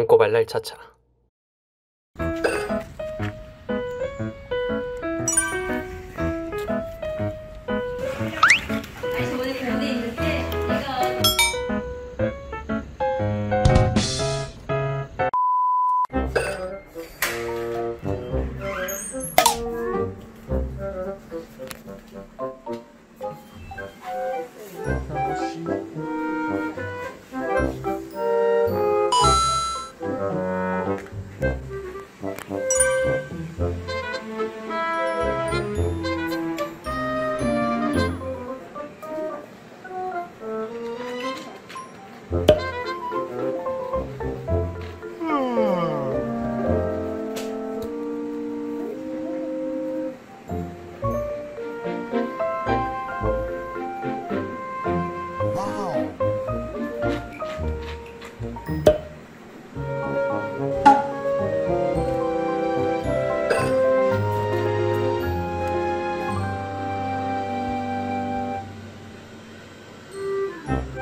똥꼬발랄 차차 Yeah.